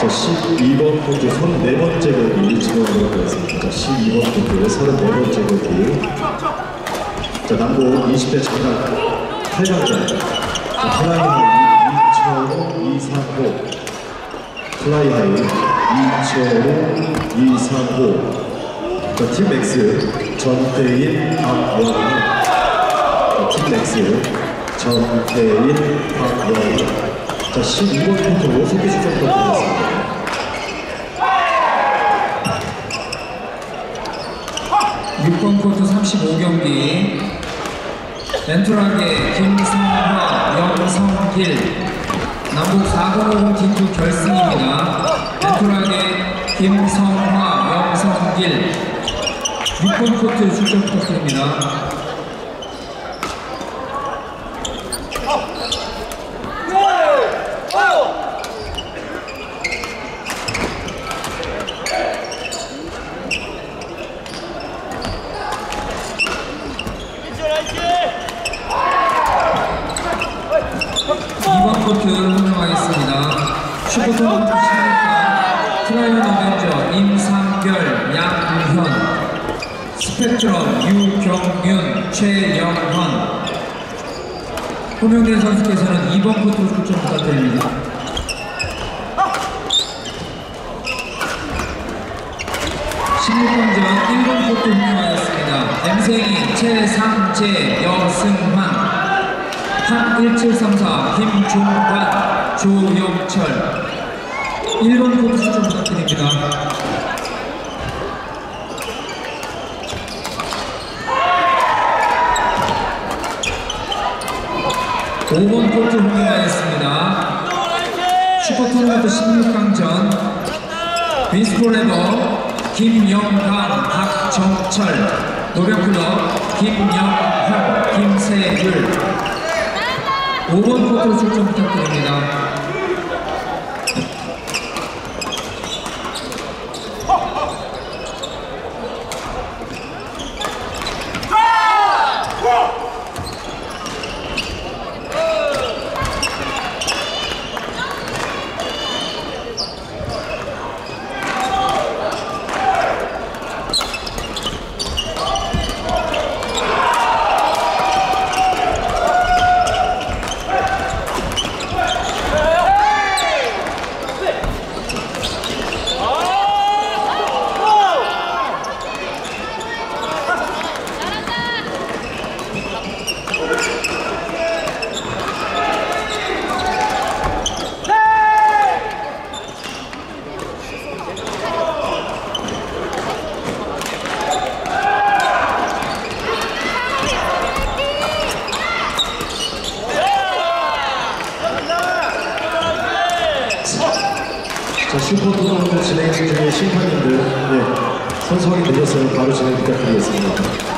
자, 12번 코트 34번째 경기 진행하도록 하겠습니다. 자, 12번 코트 34번째 경기. 자, 남복 20대 자강 8강전. 자, 플라이하이 이철호, 이상호. 플라이하이 이철호, 이상호. 자, 팀맥스 전태인, 박원희. 자, 팀맥스 전태인, 박원희. 자, 12번 코트로 소개 수정 부탁드리겠습니다. 6번 코트 35경기 렌토라게 김성화, 영성길 남북 405 팀투 결승입니다. 렌토라게 김성화, 영성길 6번 코트 출전 부탁드립니다. 이번 코트 호명하겠습니다. 슈퍼토너먼트 16강 트라이언 어벤져 임상별, 양우현 스펙트럼 유경윤, 최영헌 호명된 선수께서는 2번 코트로 출전 부탁드립니다. (16강전) 1번 코트 호명하였습니다. 엠생이 최상재 여승환 한1734 김종관 조영철 1번 코트 출전 부탁드립니다. 오번 코트 호명하였습니다. 슈퍼토너먼트 16강전 빈스포레버 김영강 박정철 노병클럽 김영형 김세율 5번 코트로 출전 부탁드립니다. 슈퍼 토너먼트 진행 중에 심판님들, 예, 선수 확인 되셨으면 바로 진행 부탁드리겠습니다.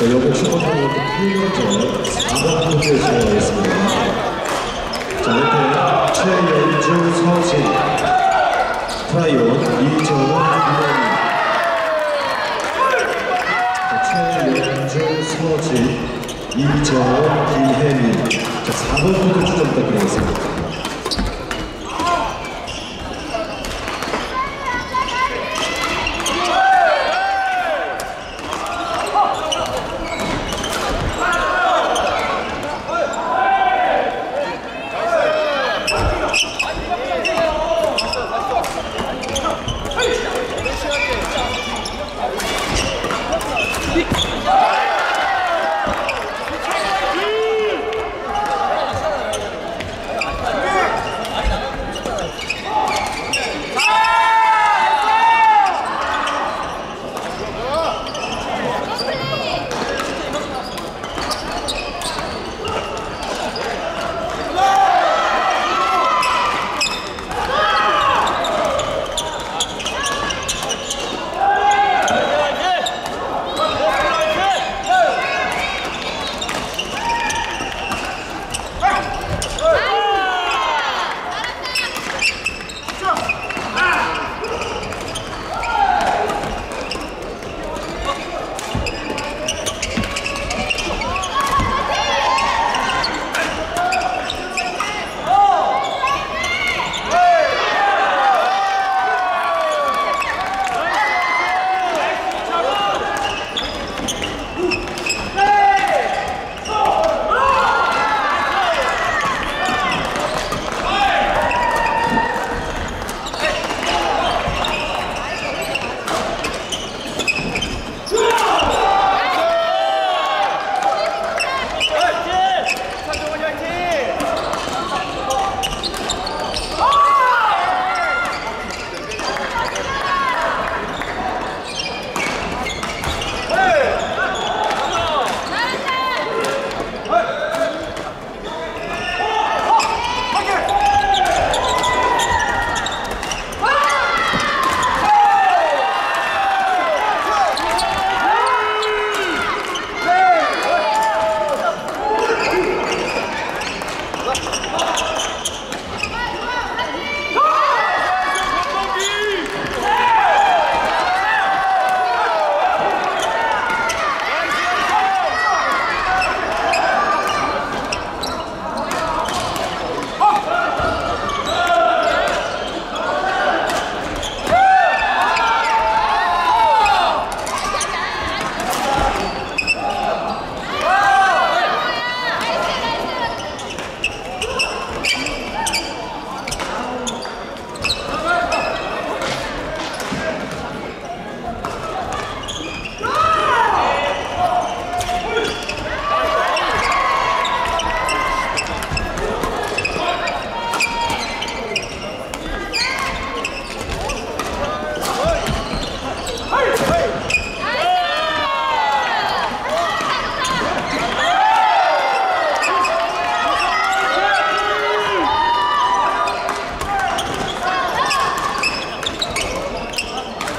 여복 슈퍼토너먼트 8강전 4번 코트에 진행하겠습니다. 자, 밑에 최연주, 서진, 트라이온, 이정훈, 이현희. 자, 최연주, 서진, 이정훈, 김혜민. 자, 4번 코트 출전 부탁드리겠습니다.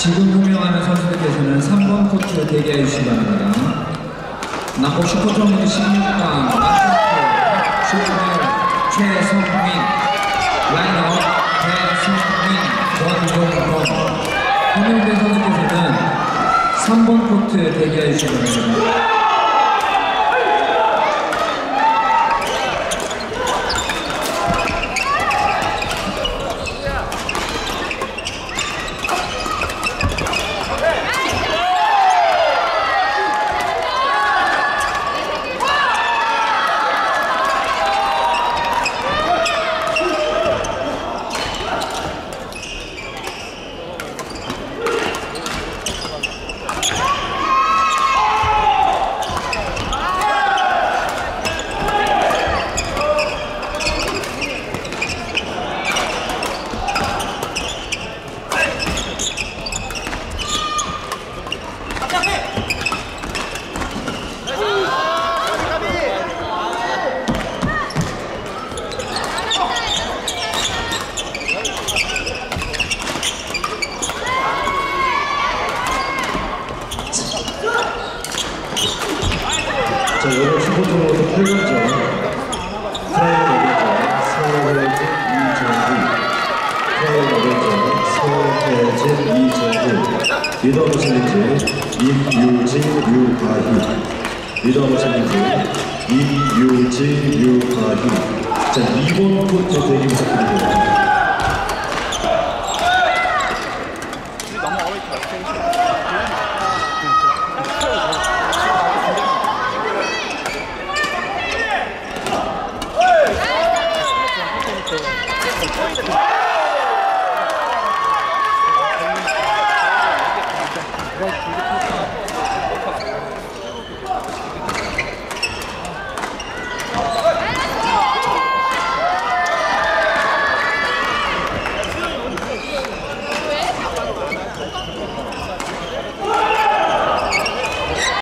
지금 호명하는 선수들께서는 3번 코트에 대기해 주시기 바랍니다. 남복 슈퍼토너먼트 16강 마스터 슈퍼맨 최성민 라인업 배승민 권종범 호명된 선수께서는 3번 코트에 대기해 주시기 바랍니다. 리더브 챌린지 임유진 유가희. 리더브 챌린지 임유진 유가희. 자, 2번 코트 대기 부탁드립니다